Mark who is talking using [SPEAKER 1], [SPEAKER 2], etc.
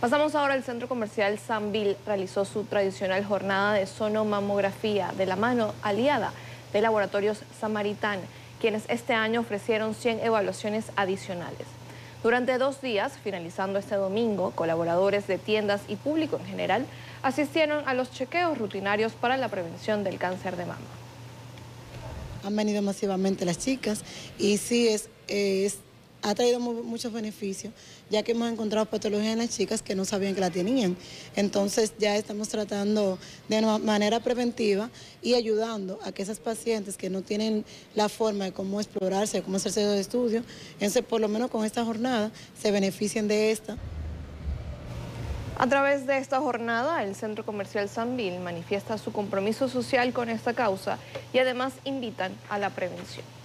[SPEAKER 1] Pasamos ahora al centro comercial Sanville. Realizó su tradicional jornada de sonomamografía de la mano aliada de Laboratorios Samaritán, quienes este año ofrecieron 100 evaluaciones adicionales. Durante dos días, finalizando este domingo, colaboradores de tiendas y público en general asistieron a los chequeos rutinarios para la prevención del cáncer de mama.
[SPEAKER 2] Han venido masivamente las chicas y sí es, es ha traído muchos beneficios, ya que hemos encontrado patologías en las chicas que no sabían que la tenían. Entonces ya estamos tratando de manera preventiva y ayudando a que esas pacientes que no tienen la forma de cómo explorarse, de cómo hacerse de estudio, entonces por lo menos con esta jornada se beneficien de esta.
[SPEAKER 1] A través de esta jornada, el Centro Comercial Sanville manifiesta su compromiso social con esta causa y además invitan a la prevención.